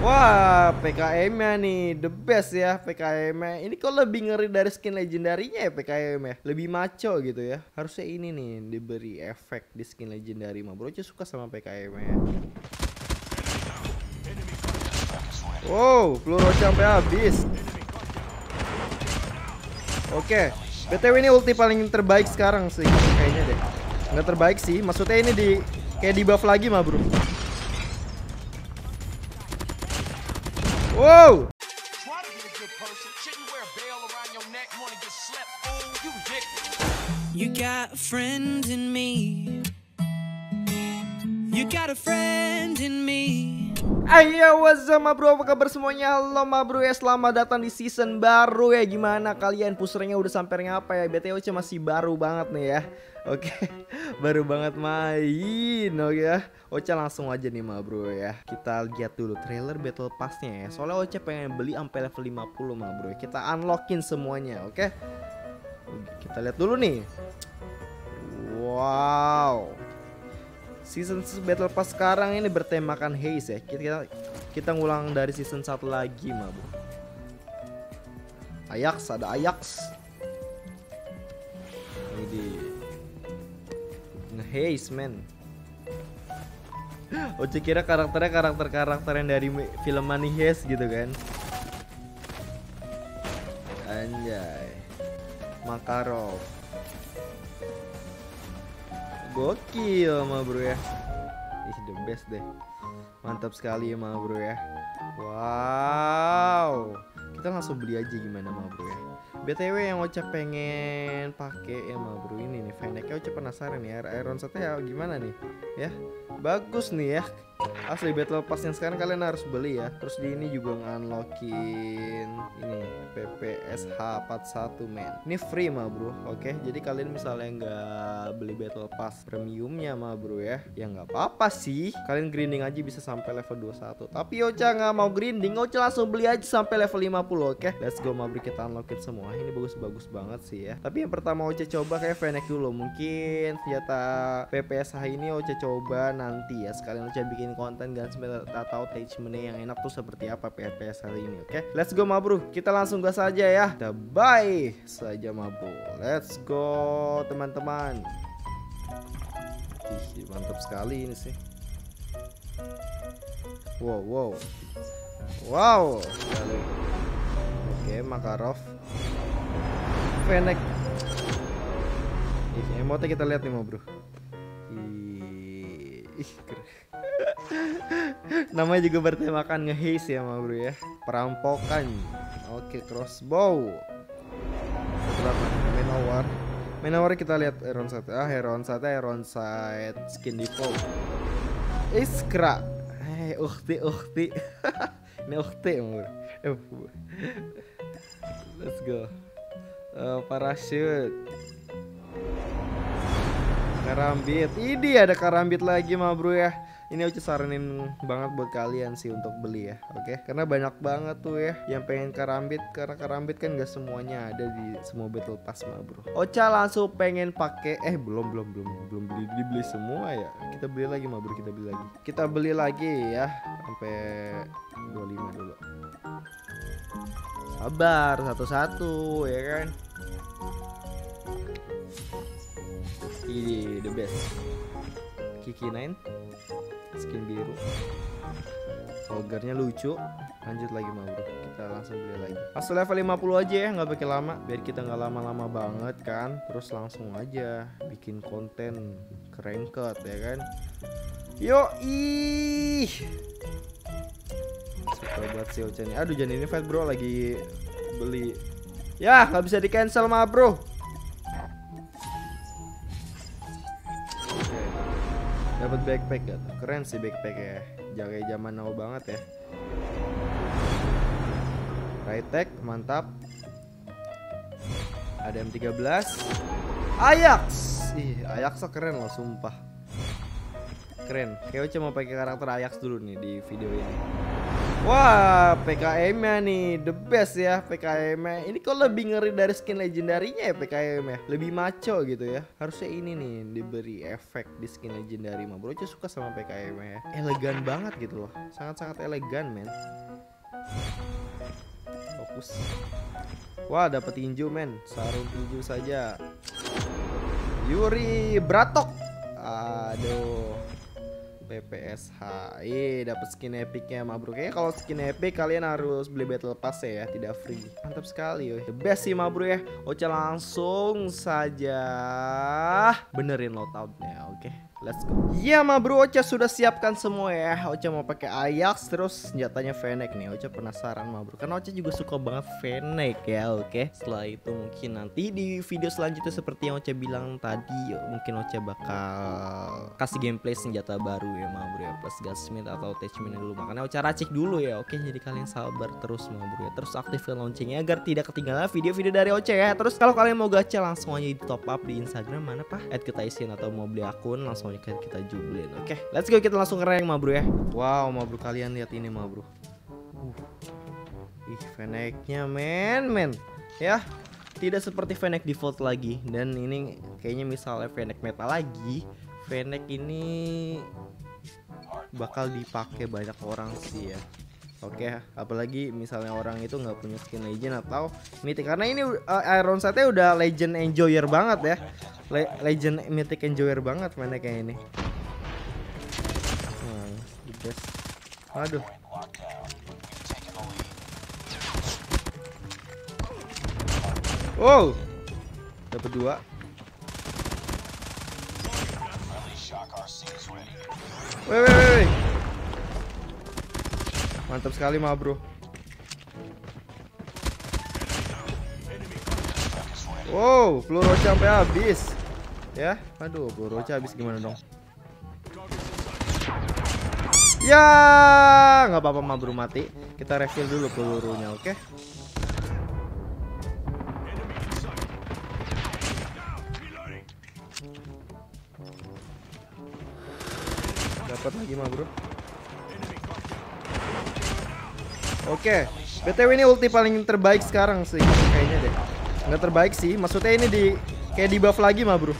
Wah, PKM-nya nih the best ya PKM-nya. Ini kok lebih ngeri dari skin legendarinya ya PKM ya. Lebih maco gitu ya. Harusnya ini nih diberi efek di skin legendary mah. Bro, suka sama PKM-nya. Wow, peluru sampai habis. Oke, BTW ini ulti paling terbaik sekarang sih kayaknya deh. Nggak terbaik sih, maksudnya ini di kayak di buff lagi mah bro. Whoa! Try to a good person. Shouldn't wear a around your neck, wanna get slept. You dick. You got a friend in me. You got a friend in me. Ayo what's up ma bro apa kabar semuanya Halo ma bro ya selamat datang di season baru ya Gimana kalian pusernya udah sampai ngapa ya BTW masih baru banget nih ya Oke, baru banget main oke ya. Ocha langsung aja nih ma bro ya. Kita lihat dulu trailer battle passnya ya. Soalnya Ocha pengen beli sampai level 50 ma bro. Kita unlockin semuanya, oke? Kita lihat dulu nih. Wow. Season battle pass sekarang ini bertemakan haze ya. Kita kita ngulang dari season 1 lagi ma bro. Ajax ada Ajax. Ini di Haze man Oce kira karakternya karakter-karakter yang dari film Money Heist gitu kan Anjay Makarov Gokil ma bro ya. Ih the best deh. Mantap sekali ma bro ya. Wow. Kita langsung beli aja gimana ma bro ya. BTW yang Ocha pengen pakai ya mah bro ini nih. Fennecnya Ocha penasaran ya Iron ya gimana nih? Ya bagus nih ya Asli battle pass yang sekarang kalian harus beli ya. Terus di ini juga ngunlockin Ini PPSH 41 men. Ini free mah bro. Oke jadi kalian misalnya nggak beli battle pass premiumnya mah bro ya Ya nggak apa-apa sih. Kalian grinding aja bisa sampai level 21 Tapi Ocha nggak mau grinding. Ocha langsung beli aja sampai level 50 oke? Let's go bro kita unlockin semua. Ini bagus-bagus banget sih ya. Tapi yang pertama Ocha coba kayak Fennec dulu. Mungkin senjata PPSH ini Ocha coba nanti ya. Sekalian Ocha bikin konten Gunsmith atau attachmentnya yang enak tuh seperti apa PPS kali ini oke? Okay? let's go ma bro kita langsung gas aja ya. Kita bye saja ma bro let's go teman-teman. Mantap sekali ini sih. Wow wow. Wow. Oke okay, Makarov. Fennec. Ih, emotnya kita lihat nih ma bro Ih, keren. Namanya juga bertemakan ngehaze ya, bro ya. Perampokan. Oke, crossbow. Berapa? Manowar. Manowar kita lihat Heron side. Ah, Heron side, Heron side skin default. Iskra. Hei, ukti, ukti. Ini ukti, bro. Let's go. Uh, parachute. Karambit. Ini ada karambit lagi ma bro ya. Ini aku saranin banget buat kalian sih untuk beli ya oke? Karena banyak banget tuh ya yang pengen karambit karena karambit kan gak semuanya ada di semua battle pass mah bro. Ocha langsung pengen pakai eh belum belum belum belum beli dibeli semua ya? Kita beli lagi mah bro kita beli lagi. Kita beli lagi ya sampai 25 dulu. Sabar satu-satu ya kan ini the best. Kiki 9 skin biru. Holgernya lucu. Lanjut lagi mau bro kita langsung beli lagi. Pas level 50 aja ya nggak pakai lama. Biar kita nggak lama-lama banget kan? Terus langsung aja bikin konten kerengket ya kan? Yo ih suka buat si aduh jangan ini fight bro. Lagi beli. Ya nggak bisa di cancel mah bro dapat backpack gak keren sih backpack ya. Jaga zaman now banget ya. Right tech mantap. Ada M13 Ajax! Ih Ajax keren loh sumpah keren kayak cuma pakai karakter Ajax dulu nih di video ini Wah, PKM-nya nih the best ya PKM-nya. Ini kok lebih ngeri dari skin legendarinya ya PKM-nya. Lebih maco gitu ya. Harusnya ini nih diberi efek di skin legendary mah. Bro, suka sama PKM-nya ya. Elegan banget gitu loh. Sangat-sangat elegan, men. Fokus. Wah, dapat tinju, men. Sarung tinju saja. Yuri Bratok. Aduh. PPSH. Ih, dapat skin epicnya ma bro. Kayaknya kalau skin epic kalian harus beli battle pass ya, tidak free. Mantap sekali, yo. The best sih ma bro ya. Oce langsung saja benerin loadoutnya, oke. Okay? Let's go. Iya ma bro, Ocha sudah siapkan semua ya. Ocha mau pakai Ajax terus senjatanya Fennec nih. Ocha penasaran ma bro. Karena Ocha juga suka banget Fennec ya, oke. Setelah itu mungkin nanti di video selanjutnya seperti yang Ocha bilang tadi, mungkin Ocha bakal kasih gameplay senjata baru ya ma bro ya. Plus Gasmith atau attachment dulu. Makanya Ocha racik dulu ya, oke. Jadi kalian sabar terus ma bro ya. Terus aktifkan loncengnya agar tidak ketinggalan video-video dari Ocha ya. Terus kalau kalian mau gacha langsung aja di top up di Instagram mana pak? Add ke Taisin atau mau beli akun langsung kan kita jublin. Oke okay, let's go. Kita langsung ngereng ma bro ya. Wow ma bro kalian lihat ini ma bro uh. ih fennecnya men. Men ya. Tidak seperti Fennec default lagi. Dan ini kayaknya misalnya Fennec meta lagi Fennec ini bakal dipakai banyak orang sih ya Oke, okay, apalagi misalnya orang itu nggak punya skin legend atau mythic karena ini uh, Iron Sight udah legend enjoyer banget ya. Le legend mythic enjoyer banget mainnya kayak ini. Best. Aduh. Wow. Dapat dua. Wait, wait, wait. Mantap sekali mah bro Wow, peluru sampai habis. Ya, aduh, peluru habis gimana dong? Ya, nggak apa-apa mah bro mati. Kita refill dulu pelurunya, oke? Dapat lagi mah bro. Oke. Okay. BTW ini ulti paling terbaik sekarang sih kayaknya deh. Nggak terbaik sih, maksudnya ini di kayak di buff lagi mah, Bro.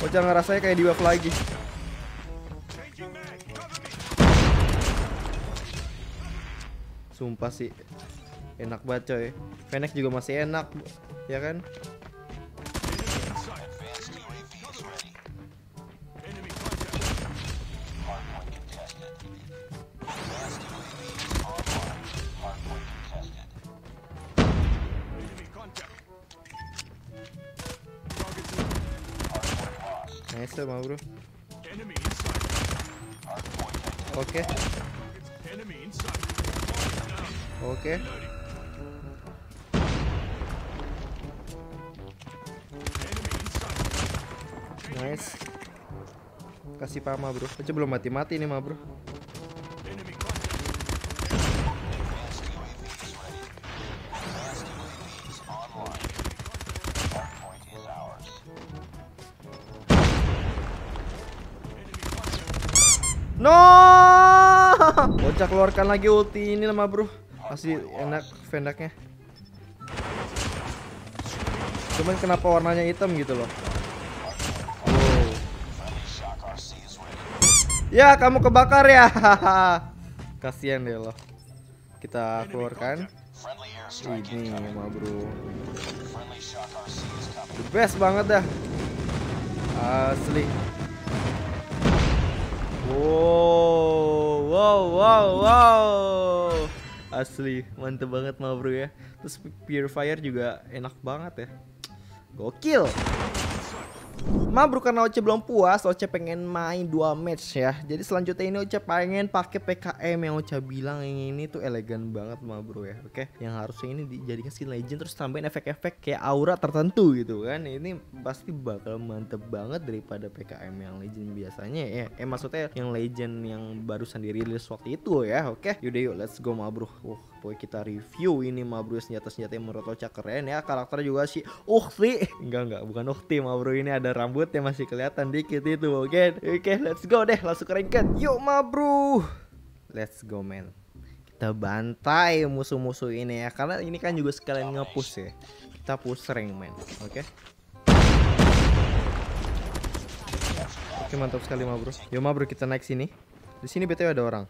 Bocah ngerasanya kayak di buff lagi. Sumpah sih. Enak banget coy. Fennec juga masih enak, ya kan? Nice mah bro. Oke. Oke. Nice. Kasih pama bro. Aja belum mati-mati nih mah bro. Bocah keluarkan lagi ulti ini lama bro. Masih enak vendaknya. Cuman kenapa warnanya hitam gitu loh. Wow. Ya, kamu kebakar ya. Kasihan deh loh. Kita keluarkan. Ini mah bro. The best banget dah. Asli. Wow, wow, wow, wow. Asli, mantep banget mah bro ya. Terus purifier juga enak banget ya. Gokil. Ma karena Oce belum puas, Oce pengen main dua match ya. Jadi selanjutnya ini Oce pengen pakai PKM yang Oce bilang yang ini tuh elegan banget ma bro ya. Oke, yang harusnya ini dijadikan skin legend terus tambahin efek-efek kayak aura tertentu gitu kan. Ini pasti bakal mantep banget daripada PKM yang legend biasanya ya. Eh maksudnya yang legend yang barusan dirilis waktu itu ya. Oke, yaudah yuk let's go ma bro. Uh, pokoknya kita review ini ma bro senjata-senjata yang menurut Oce keren ya. Karakter juga sih Ukti. Enggak enggak, bukan Ukti ma bro ini ada rambut rambutnya masih kelihatan dikit itu. Oke okay? oke okay, let's go deh langsung keringkan. Yuk ma bro. Let's go man. Kita bantai musuh-musuh ini ya karena ini kan juga sekalian ngepush ya. Kita push rank man. Oke? Oke mantap sekali ma bro. Yo ma bro kita naik sini. Di sini btw ada orang.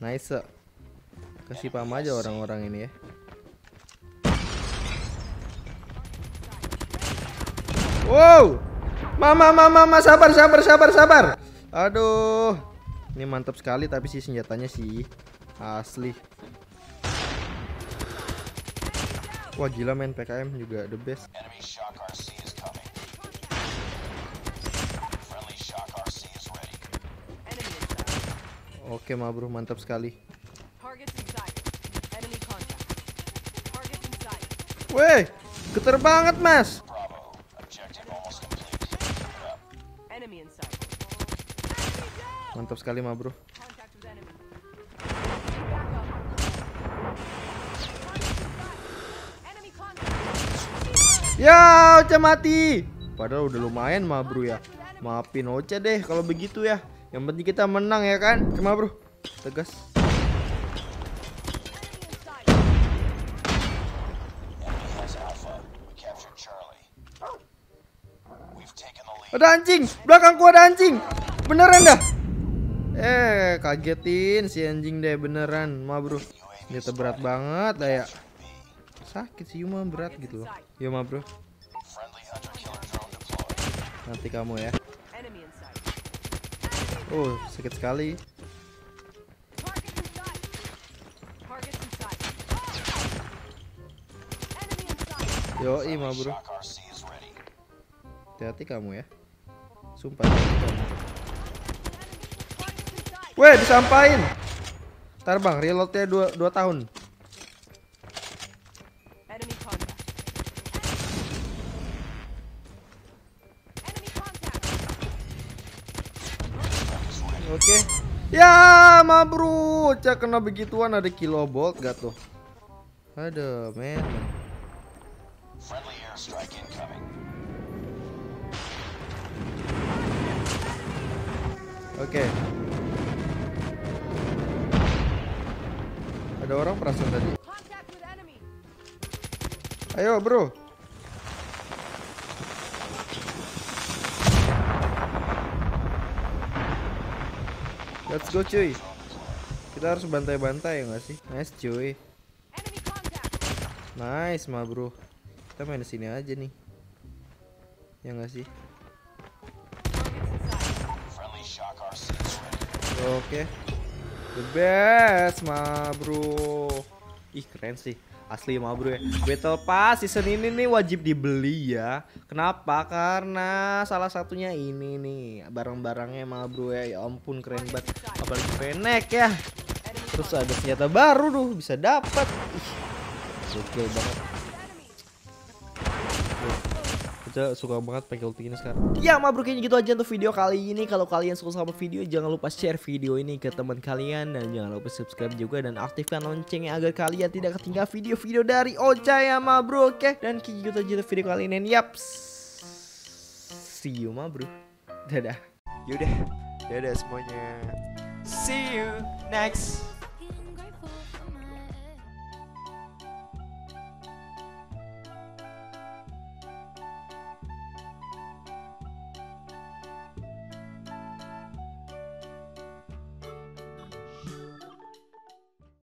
Nice kasih paham aja orang-orang ini ya wow. Mama mama mama sabar sabar sabar sabar. Aduh. Ini mantap sekali tapi sih senjatanya sih. Asli. Wah gila main PKM juga the best. Oke ma bro. Mantap sekali. Weh, geter banget mas. Sekali ma bro. Ya, Ocha mati. Padahal udah lumayan ma bro ya. Maafin Ocha deh kalau begitu ya. Yang penting kita menang ya kan. Cuma bro. Tegas. Ada anjing, belakangku ada anjing. Beneran dah. Eh, kagetin si anjing deh beneran, ma bro. Dia berat banget dah ya. Sakit sih Yuma berat gitu loh. Yuma bro. Nanti kamu ya. Oh, sakit sekali. Yo, ma bro. Hati-hati kamu ya. Sumpah. Weh, disampain. Ntar bang, reloadnya 2, 2 tahun. Oke. Okay. Ya, ma bro, cak kena begituan ada kilobolt gak tuh? Aduh, men. Oke. Okay. Ada orang perasaan tadi. Ayo, bro. Let's go, cuy. Kita harus bantai-bantai ya nggak sih? Nice, cuy. Nice, ma bro. Kita main di sini aja nih. Ya nggak sih? Oke. Okay. The best, ma bro. Ih, keren sih. Asli ma bro ya. Battle Pass season ini nih wajib dibeli ya. Kenapa? Karena salah satunya ini nih. Barang-barangnya ma bro ya. Ya ampun keren banget. Apalagi penek ya. Terus ada senjata baru tuh bisa dapat. Ih. Banget kita suka banget pakai ulti ini sekarang. Ya ma bro kayaknya gitu aja untuk video kali ini. Kalau kalian suka sama video jangan lupa share video ini ke teman kalian. Dan jangan lupa subscribe juga dan aktifkan loncengnya agar kalian tidak ketinggalan video-video dari Ocha ya ma bro oke? Okay? dan kayak gitu aja untuk video kali ini. Yap. See you ma bro dadah. Yaudah. Dadah semuanya. See you next